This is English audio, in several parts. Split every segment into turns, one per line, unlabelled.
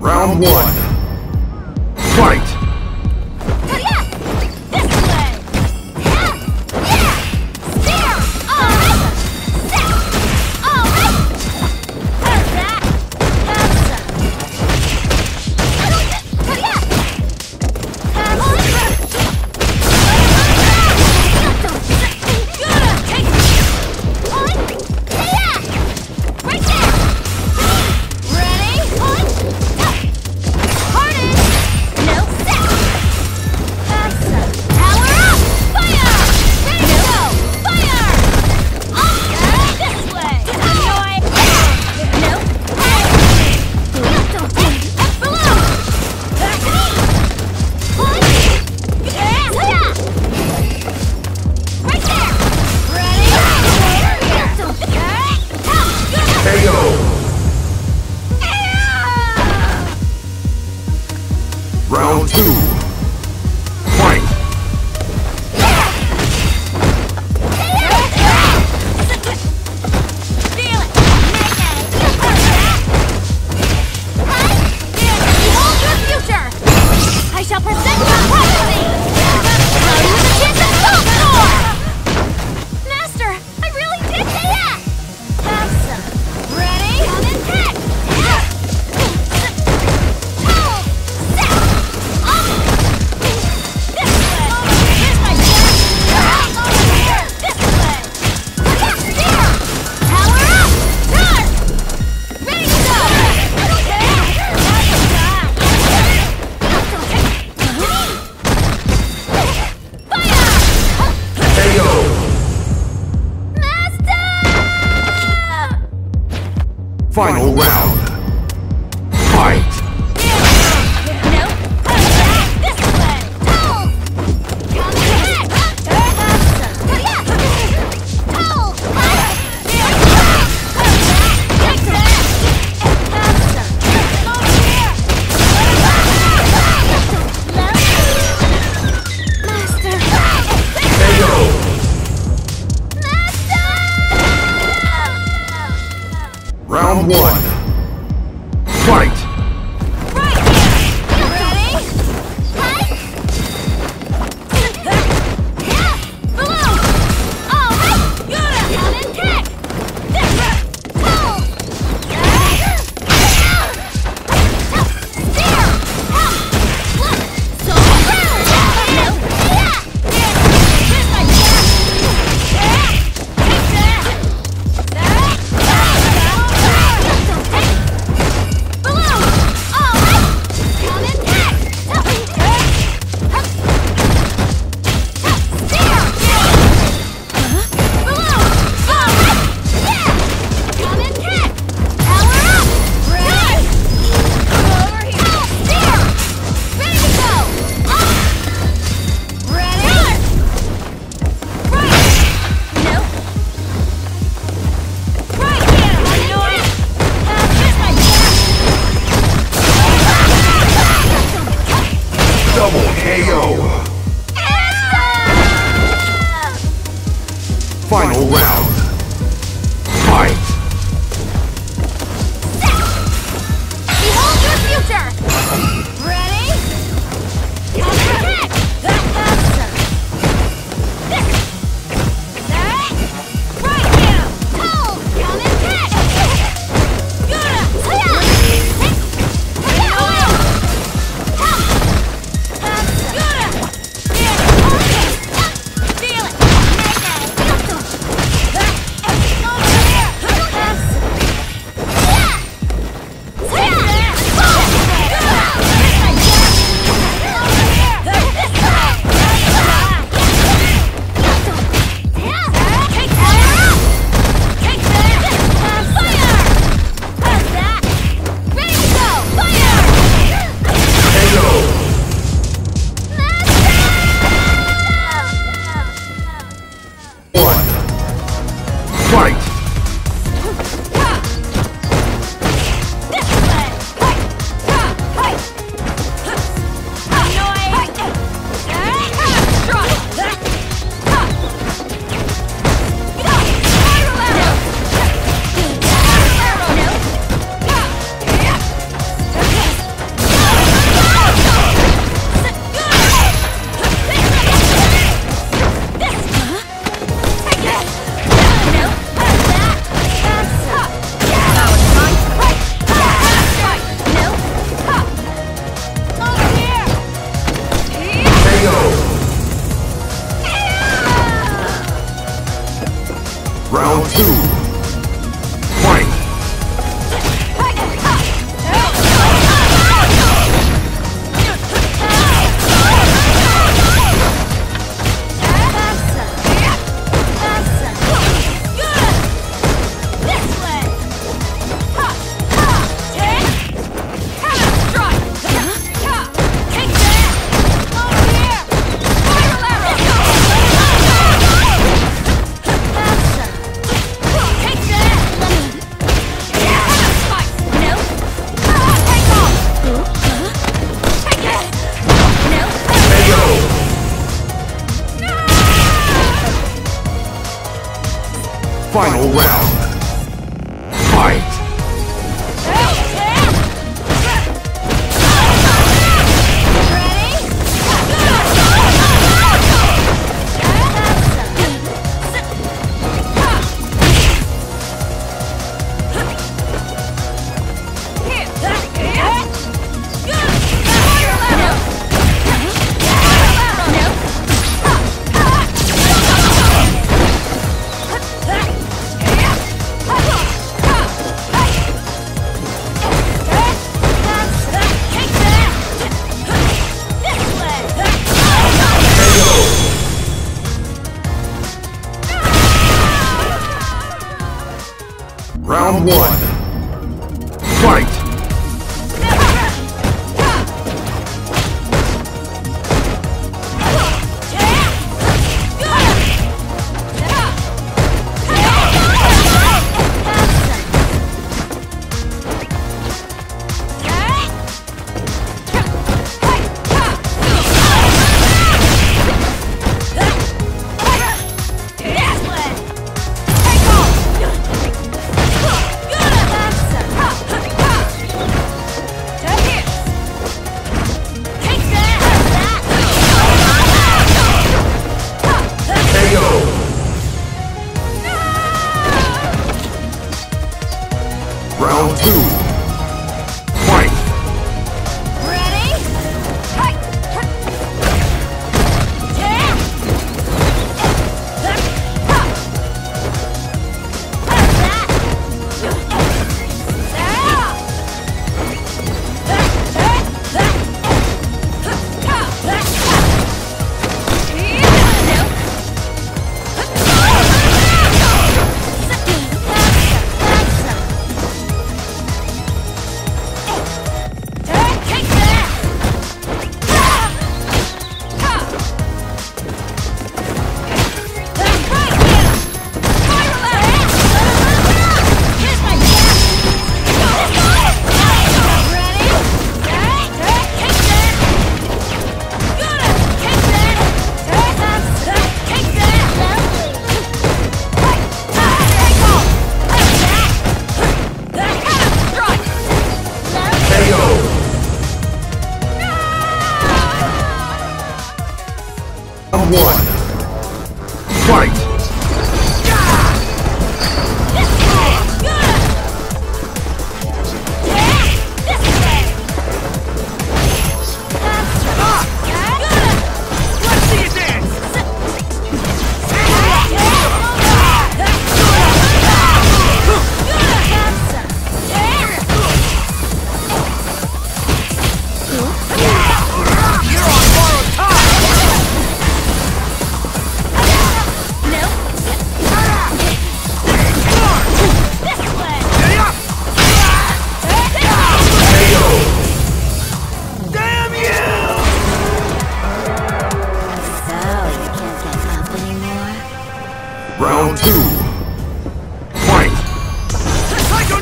Round one. Fight! Final round.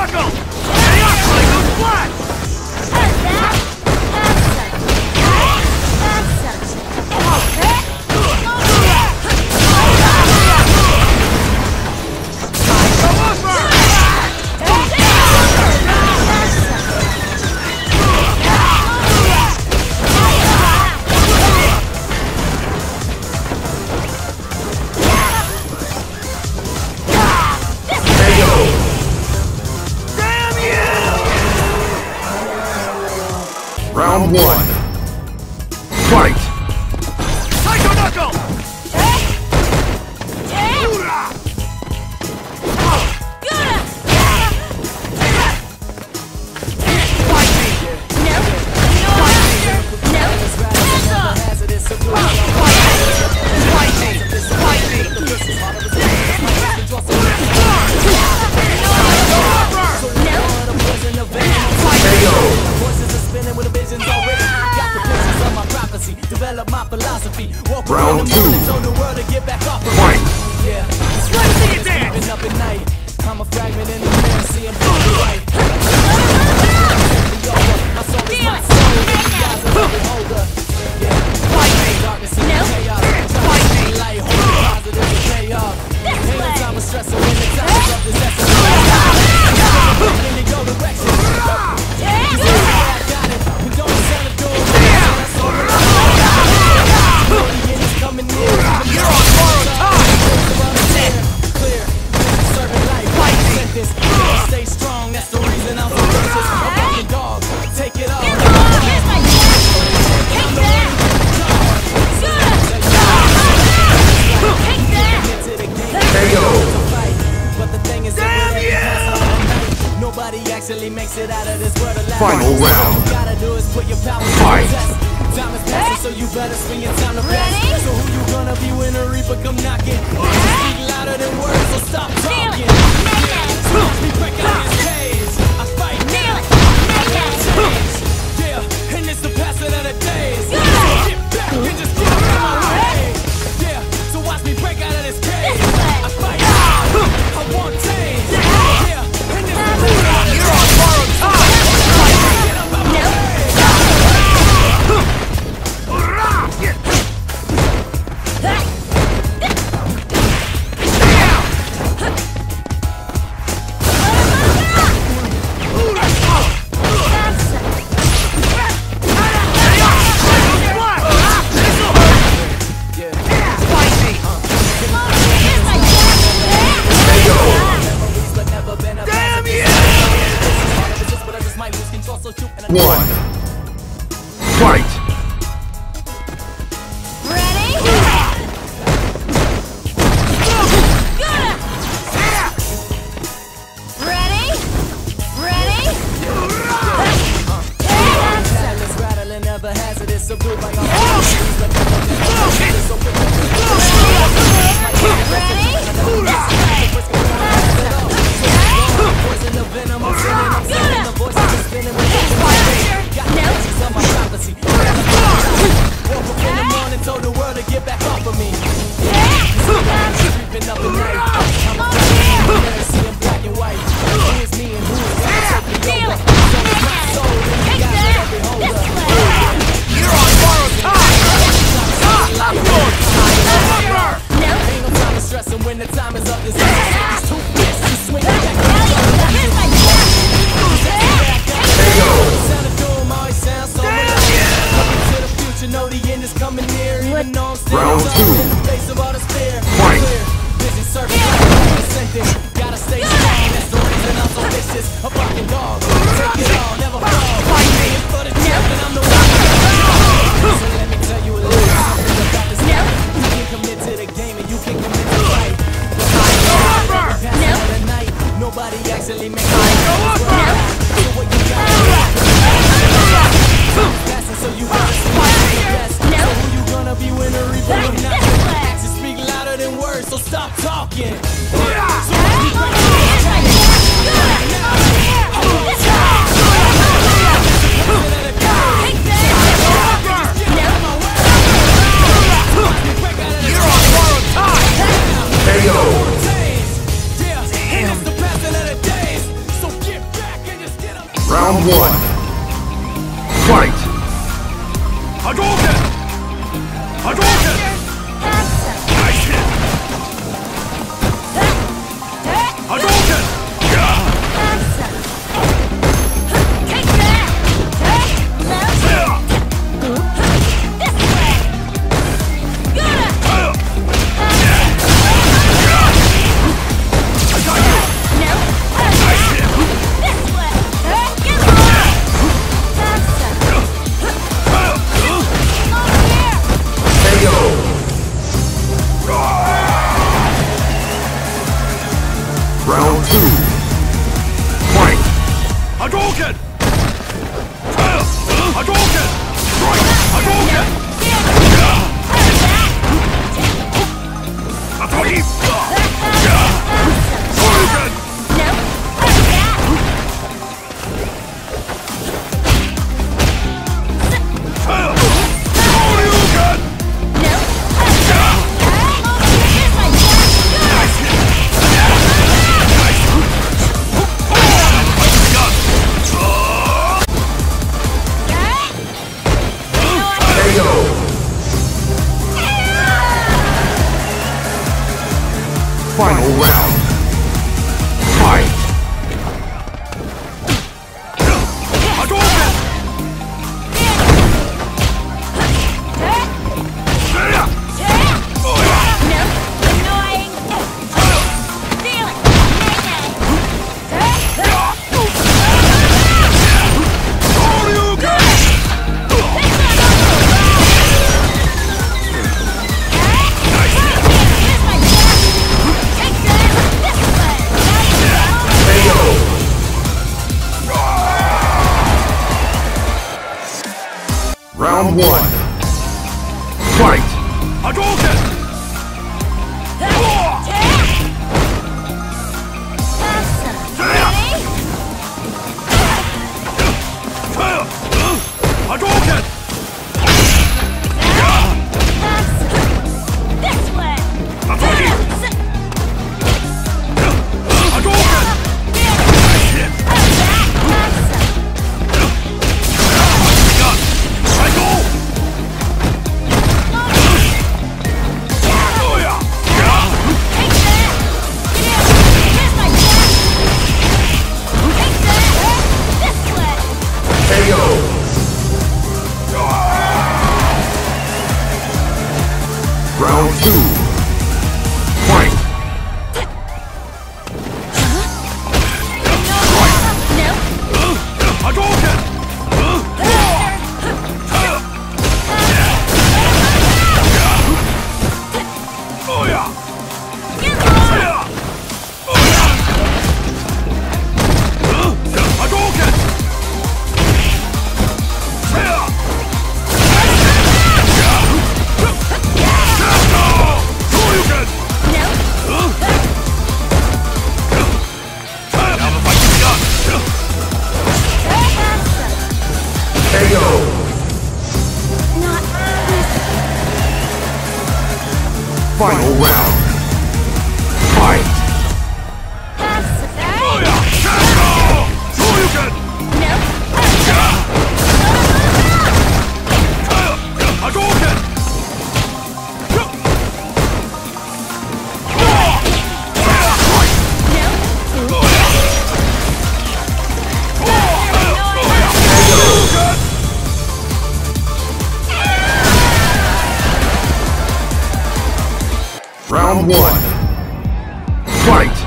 Knuckle! Psycho Splash! Psycho
he makes it out of this world alive.
Final round.
All you gotta do is put your power
Fight.
Time is passing, so you better swing your time to
Ready? Best.
So who you gonna be when reaper come knocking? Speak louder than words, so stop talking.
It.
Be breaking his cage. I fight
it.
of doom. Final
round. Round one. Fight!